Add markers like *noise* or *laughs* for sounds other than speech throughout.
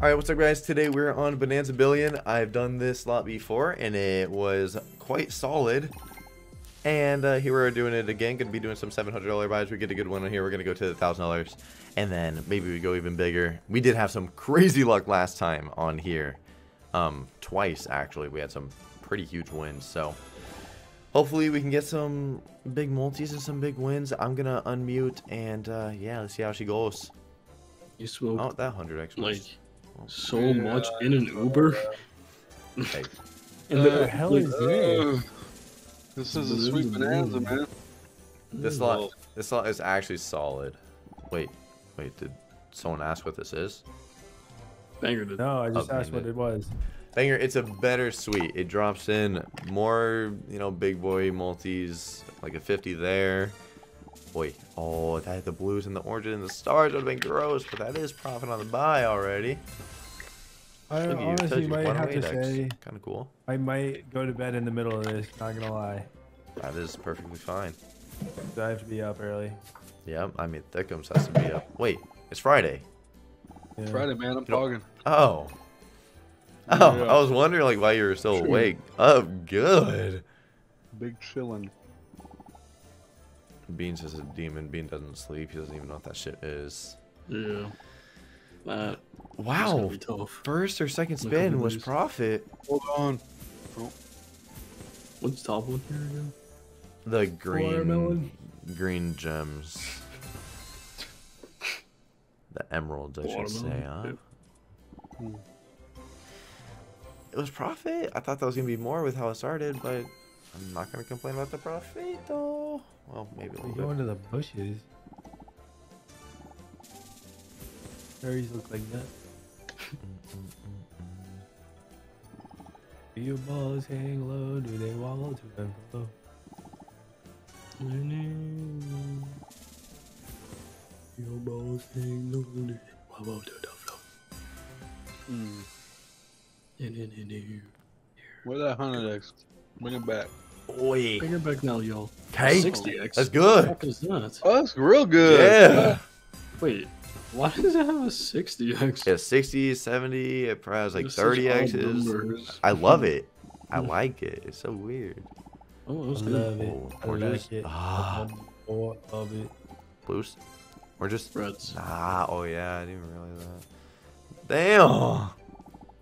Alright, what's up guys? Today we're on Bonanza Billion. I've done this lot before and it was quite solid. And uh, here we're doing it again. Gonna be doing some $700 buys. We get a good one on here. We're gonna go to the $1,000. And then maybe we go even bigger. We did have some *laughs* crazy luck last time on here. Um, twice actually. We had some pretty huge wins. So hopefully we can get some big multis and some big wins. I'm gonna unmute and uh, yeah, let's see how she goes. You smoked Oh, that 100x. like Oh. so much in an Uber. Okay. *laughs* And Uh, the hell is this? Uh, This is a sweet bonanza, man. This lot, this lot is actually solid. Wait, wait, did someone ask what this is? banger the No, I just Okay, asked what then. it was. Banger, it's a better suite. It drops in more, you know, big boy multis, like a 50 there. Boy, oh, that had the blues and the oranges and the stars would have been gross, but that is profit on the buy already. I Look at you, honestly you might have to decks. say Kinda cool. I might go to bed in the middle of this. Not gonna lie, That is perfectly fine. 'cause I have to be up early. Yep, I mean, Thickums has to be up. Wait, it's Friday. Yeah. Friday, man. I'm You talking. Oh. Oh, Yeah. Oh, I was wondering like why you were still Sure. awake. Oh, good. Big chillin'. Beans is a demon. Bean doesn't sleep. He doesn't even know what that shit is. yeah. That is Wow. tough. First or second spin at was these. profit. Hold on. What's top one here again? The green Watermelon. green gems. The emeralds, I should say, huh? Watermelon, Hmm. It was profit. I thought that was gonna be more with how it started, but I'm not gonna complain about the profit though. Well, maybe a We little go into the bushes. Berries look like that. Do *laughs* your balls hang low? Do they wallow to and fro? Your balls hang low. Wow, wow, da, da, flow. Mm. In, in, in, in. Where that 100x? Bring it back. Oi. Bring it back now, y'all. Okay. 60x. That's good. What the fuck is that? Oh, that's real good. Yeah. Wait, why does it have a 60x? Yeah, 60, 70, it probably has like This 30 all X's. I love *laughs* it. I like it. It's so weird. Oh, I that's good. love it. Oh, I oranges? like it. Ah. More of it. Blues? Or just Reds. Ah, oh yeah, I didn't even realize that. Damn!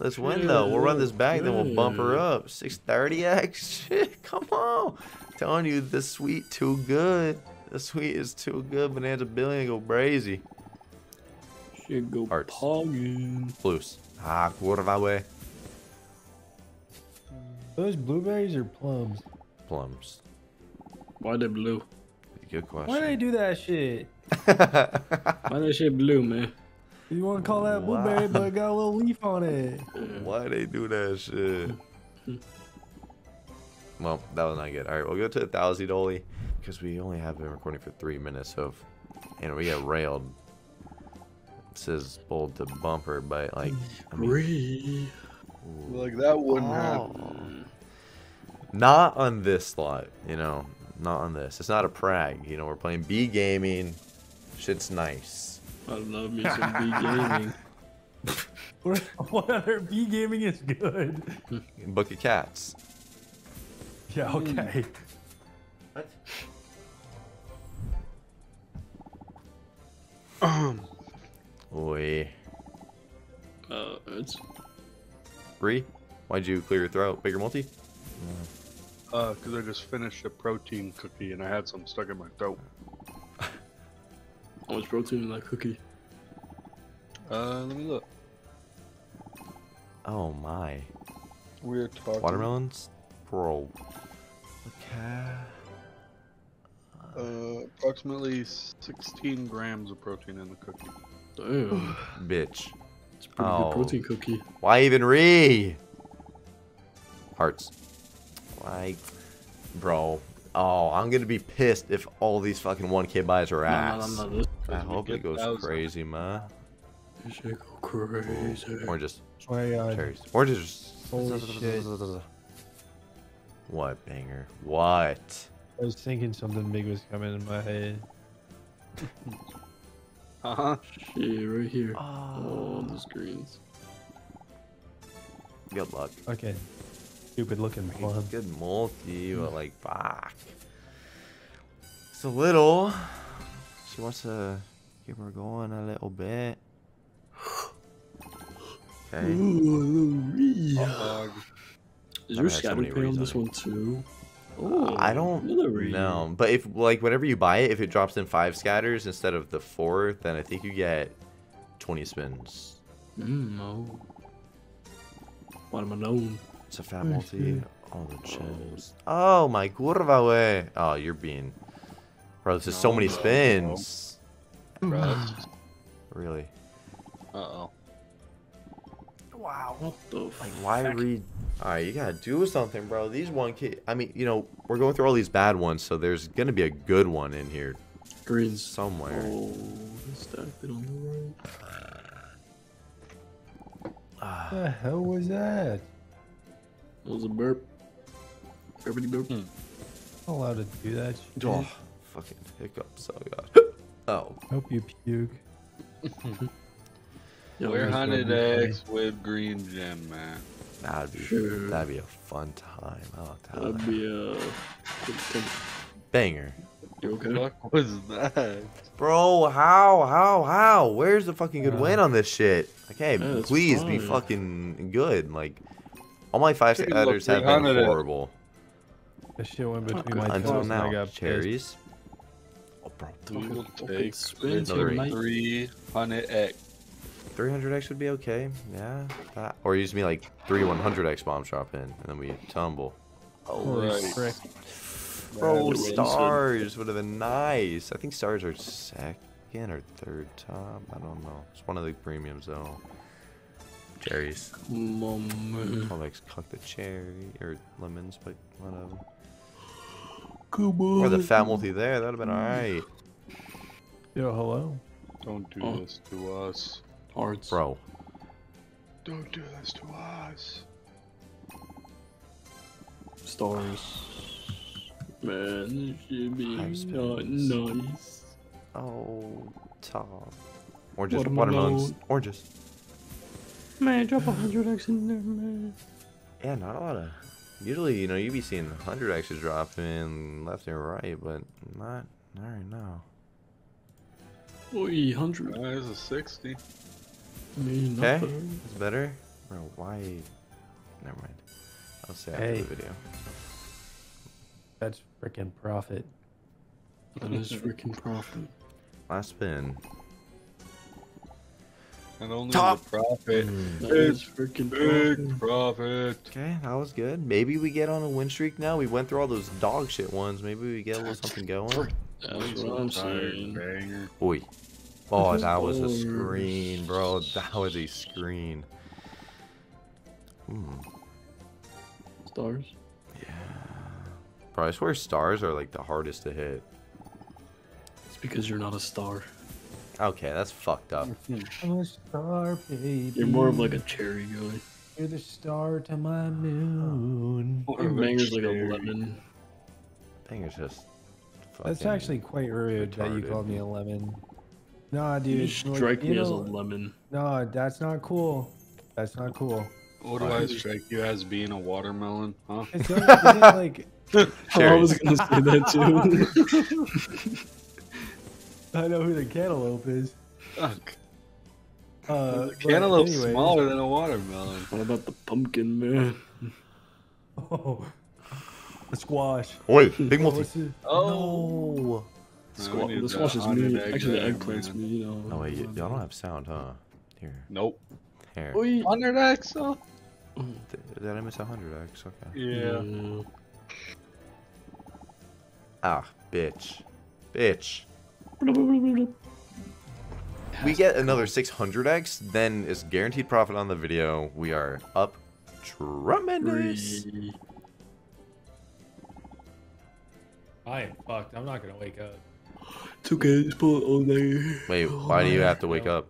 Let's win though. We'll run this back, then we'll bump her up. 630x? *laughs* Shit, come on. telling you, the sweet too good. The sweet is too good. Bonanza Billion go crazy. Should go Hearts. pogging. Blues. Ah, curva way. Those blueberries or plums? Plums. Why they blue? Good question. Why do they do that shit? *laughs* Why that shit blue, man? You want to call that blueberry, Wow. but it got a little leaf on it. Why they do that shit? well, that was not good. All right, we'll go to a thousand dolly because we only have been recording for three minutes. So, if, and we get railed. It says bold to bumper, but like, I mean, Free. Like that wouldn't Oh. happen. not on this slot. You know, not on this. It's not a prag. You know, we're playing BGaming. Shit's nice. I love me some BGaming. *laughs* What, what other BGaming is good? Book of cats. Yeah, hmm. okay. Um, Oi. Uh, it's Bree, why'd you clear your throat? Bigger multi? Uh, cause I just finished a protein cookie and I had some stuck in my throat. how much protein in that cookie? Uh, let me look. Oh my. We're talking. Watermelons? Bro. Okay. Uh, approximately 16 grams of protein in the cookie. Damn, *sighs* Bitch. it's a pretty Oh. good protein cookie. Why even re? Hearts. Like, bro. Oh, I'm gonna be pissed if all these fucking 1k buys are ass. no, no, no, this I hope it goes thousand. crazy, man. this shit go crazy. Or just Oh my cherries. Or just. Holy shit. What banger? What? I was thinking something big was coming in my head. *laughs* Uh huh. Shit, right here. Oh. Oh, the screens. Good luck. Okay. stupid looking plum. Good multi, but like, fuck. It's a little. She wants to keep her going a little bit. Okay. Dog. Is That there has so many scatter pay on this one too? Oh, I don't another know, but if like whenever you buy it, if it drops in five scatters instead of the four, then I think you get twenty spins. Mm, no. What am I known? It's a fat multi. Oh, the gems. *laughs* Oh my curva way. Oh, you're being, bro. This is so many no, no. spins. Bruh. *sighs* Really. Uh oh. Wow. What the Like, f- why read? All right, you gotta do something, bro. These one kid. I mean, you know, we're going through all these bad ones, so there's gonna be a good one in here greens? somewhere. Oh, stacked it on the right. Ah, the hell was that? That was a burp. Burpity burp. I'm allowed to do that shit. oh, fucking hiccups. Oh god. *gasps* Oh, Hope you puke. *laughs* Yeah, We're that's hunted burpy. eggs with green gem, man. that'd be Sure. that'd be a fun time. Oh, tell That'd that. be a. good banger, You What the fuck was that? bro. How, how, how? Where's the fucking good Uh, win on this shit? Okay, Yeah, it's please be fucking good. Like, all my five Dude, scatters have been it. horrible That shit went between my until toes and I now. got pissed. Cherries. Oh, bro, We will take Another three hundred x. 300x would be okay. Yeah. That, or use me like three 100x bomb drop in, and then we tumble. Oh, Right. frick. Bro, would've stars would have been nice. I think stars are second or third top. I don't know. It's one of the premiums though. Cherries. Mom. I'll like cook the cherry or lemons, but whatever. Come on. Or the fat multi there. That'd have been alright, Yo, hello. Don't do Oh. this to us. Hearts. bro. Don't do this to us. Stars. Man, this should be Five not spins. nice. Oh, top. Oranges, Watermelon. watermelons, oranges. Man, drop a hundred X in there, man. Yeah, not a lot of. Usually, you know, you'd be seeing 100x's dropping left and right, but not, not right now. Oi, hundred. That is a sixty. I mean, not Okay. It's better? Bro, why? Never mind. I'll say after Hey. the video. That's freaking profit. That is freaking profit. Last spin. And only Top. the profit. Hmm. That is freaking Big profit. profit. Okay, that was good. Maybe we get on a win streak now. We went through all those dog shit ones. Maybe we get a little something going. That's what I'm saying. Banger. Oi. Oh, that was a screen, bro. That was a screen. Hmm. Stars. Yeah. Bro, I swear stars are like the hardest to hit. It's because you're not a star. Okay, that's fucked up. I'm a star, baby. You're more of like a cherry guy. You're the star to my moon. More Your of a banger's like a cherry. lemon. Banger's just. That's actually quite rude that you called me a lemon. Nah, You dude. like, strike you me as a lemon. No, that's not cool. That's not cool. What do I strike you as being a watermelon, huh? It's not, isn't *laughs* like *laughs* I was gonna say that *laughs* too. I know who the cantaloupe is. Fuck. Uh, The but cantaloupe's anyways- smaller than a watermelon. what about the pumpkin, man? Oh, the squash. Wait, big Oh, multi. Oh. No. Squash. need The squash is me. Actually, the eggplant's me. You know. Oh wait, y'all don't have sound, huh? Here, Nope. here. Oi. 100x, huh? Th- Did I miss a hundred X? Okay. Yeah. Yeah. Ah, bitch, bitch. *laughs* We get another 600x, then it's guaranteed profit on the video. We are up tremendous. Three. I am fucked. I'm not gonna wake up. It's okay. Just pull it all day. Wait, why do you have to wake up?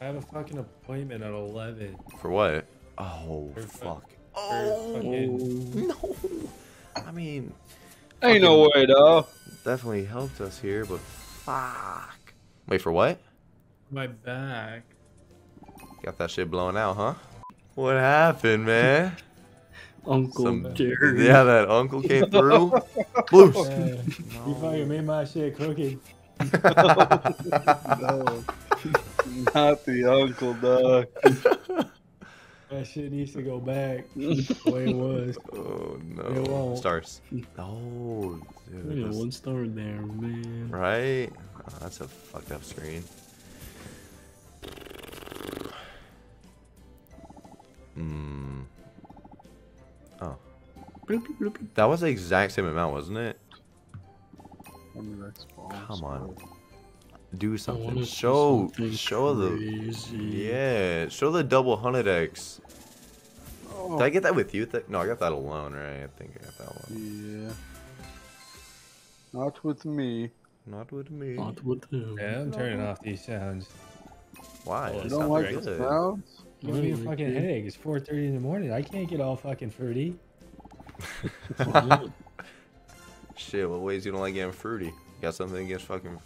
I have a fucking appointment at 11. For what? Oh, For fuck. Oh, fucking- no. I mean, Ain't no way, though. definitely helped us here, but fuck. Wait, for what? my back. Got that shit blown out, huh? What happened, man? Uncle Some- Jerry. Yeah, that uncle came through. *laughs* Blues. Uh, You fucking made my shit crooked. *laughs* No. Not the uncle, dog. *laughs* That shit needs to go back the way it was. Oh It no. won't. Stars. Oh, dude. Yeah, this- one star there, man. Right? Oh, that's a fucked up screen. Hmm. Oh. Bloop, bloop, bloop, bloop. That was the exact same amount, wasn't it? Come Come on. Do something. Show something show the. Yeah, show the double hundred X. Oh, Did I get that with you? Th- no, I got that alone, right? I think I got that one. yeah. Not with me. Not with me. Not with him. Yeah, I'm turning off these sounds. Why? Oh, you You don't like the sounds? Give me a fucking dude. headache. It's 4:30 in the morning. I can't get all fucking fruity. Yeah. *laughs* Shit, what ways you don't like getting fruity? You got something against fucking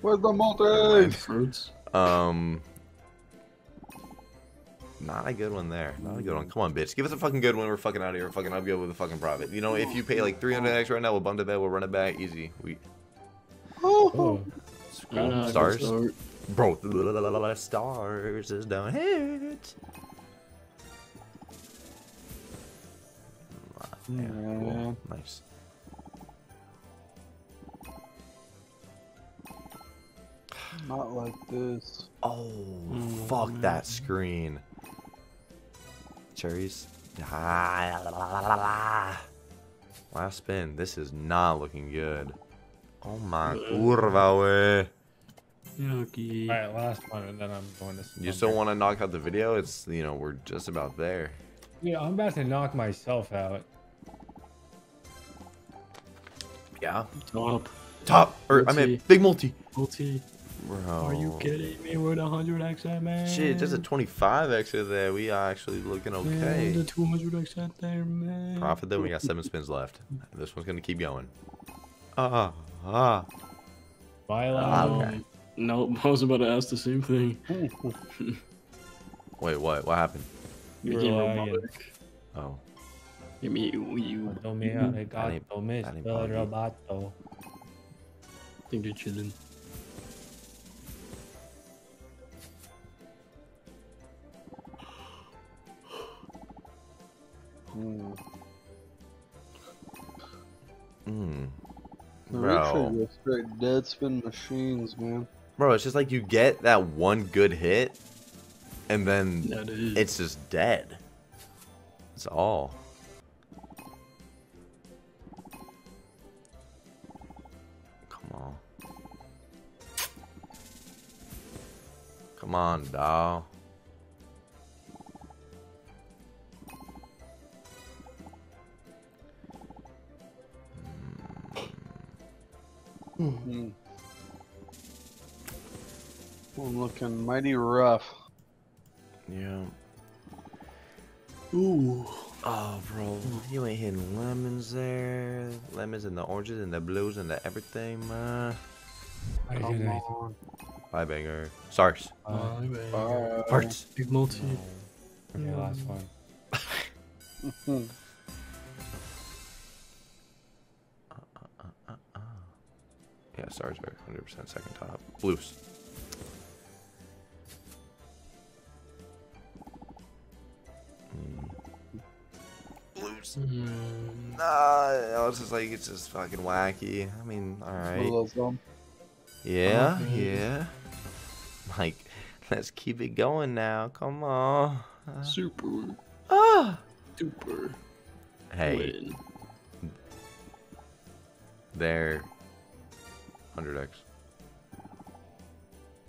Where's the Like multi? fruits. um not a good one there. Not a good one. Come on, bitch. Give us a fucking good one. We're fucking out of here. We're fucking up good with a fucking profit. You know, if you pay like 300 X right now, we'll bump the bed. We'll run it back easy. We Oh, Oh, Ah, stars, start. bro. *laughs* Stars is down hit. Yeah, cool. Nice. not like this. Oh, Mm, fuck that screen. Cherries. Ah, *laughs* Last spin. This is not looking good. Oh my curva, way. Yucky. all right, last one, and then I'm going to. You still want to knock out the video? It's, you know, we're just about there. Yeah, I'm about to knock myself out. Yeah. Top. Top. Or, I mean, big multi. Multi. Bro. Are you kidding me with a hundred XM, man? Shit, there's a 25 extra there. We are actually looking Man, okay. the 200 XM there, man. Profit then. we got seven spins left. This one's gonna keep going. Ah, ah. Violet. Ah, okay. No, *laughs* I was about to ask the same thing. Wait, what? What happened? You were Became lagging. robotic. Oh. Give me you. you. Quanto me That ain't- arigato, Mr. that ain't buggy. Roboto. I think you're chilling. *sighs* Hmm. Mm. Bro. Richard straight dead spin machines, man. Bro, it's just like you get that one good hit, and then That is. it's just dead. It's all. Come on, doll. Hmm. I'm looking mighty rough. Yeah. Ooh. Oh, bro, you ain't hitting lemons there. Lemons and the oranges and the blues and the everything, man. I Come did it. on. Bye, banger. SARS. Uh, My bad. Bye. Parts. Big multi. okay, last one. Hmm. *laughs* Yeah, stars are 100% second top. Blues. Blues. Mm, Nah, it's just like, it's just fucking wacky. I mean, alright. Those, um, Yeah, Okay. yeah. *laughs* Like, let's keep it going now. Come on. super. Ah. Super. Hey, Win. there. 100x.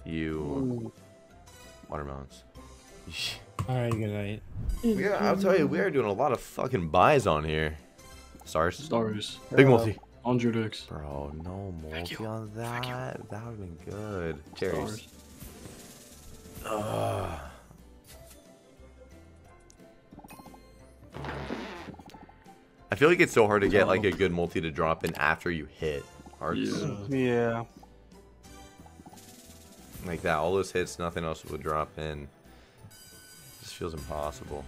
You. hmm. Watermelons. *laughs* All right, good night. We are, I'll tell you, we are doing a lot of fucking buys on here. Stars. Stars. Big Yeah. multi. 100x. Bro, no Thank multi on that. That would have been good. Cherries. Stars. Ugh. I feel like it's so hard to get like a good multi to drop in after you hit hearts. Yeah. Yeah. Like that, all those hits, nothing else would drop in. Just feels impossible.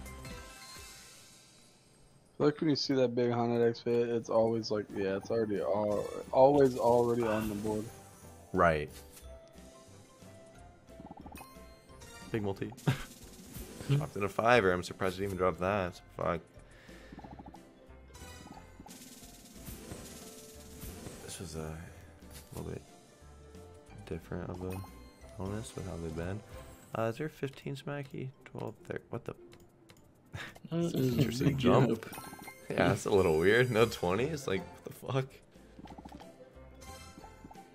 Like when you see that big haunted X fit, it's always like, yeah, it's already all, always already on the board. Right. Big multi. *laughs* Dropped in a fiver. I'm surprised it even dropped that. Fuck. This was a little bit different of a bonus with how they've been. Uh, is there 15 smacky? 12, 13? What the? *laughs* That's an *laughs* interesting jump. Yeah, that's a little weird. No 20s? Like, what the fuck?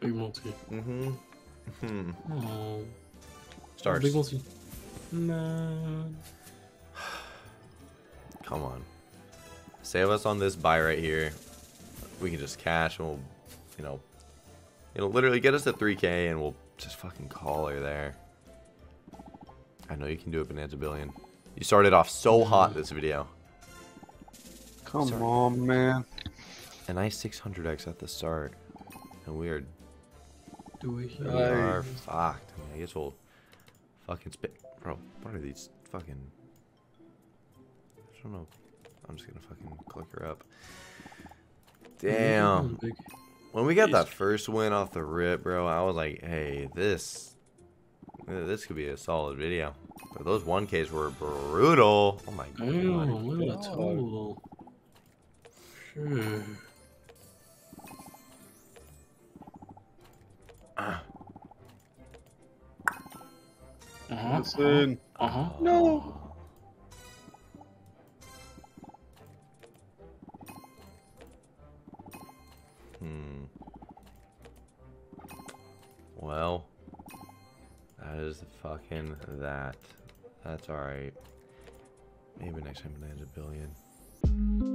Big multi. Mm-hmm. Hmm. Oh. Stars. Big multi. Man. Come on. Save us on this buy right here. We can just cash and we'll, you know, it'll literally get us to 3k and we'll just fucking call her there. I know you can do it, Bonanza Billion. You started off so mm-hmm. hot this video. Come Sorry. on, man. A nice 600x at the start. And we are, Do it we here. are fucked. I, mean, I guess we'll fucking spit. Bro, what are these fucking... I don't know. I'm just gonna fucking click her up. Damn. When we got that first win off the rip, bro, I was like, hey, this this could be a solid video. But those 1Ks were brutal. Oh my god. Look at that total. Sure. -huh, Listen. Uh huh. No. Hmm. Well, that is fucking that. That's alright. Maybe next time it lands a billion.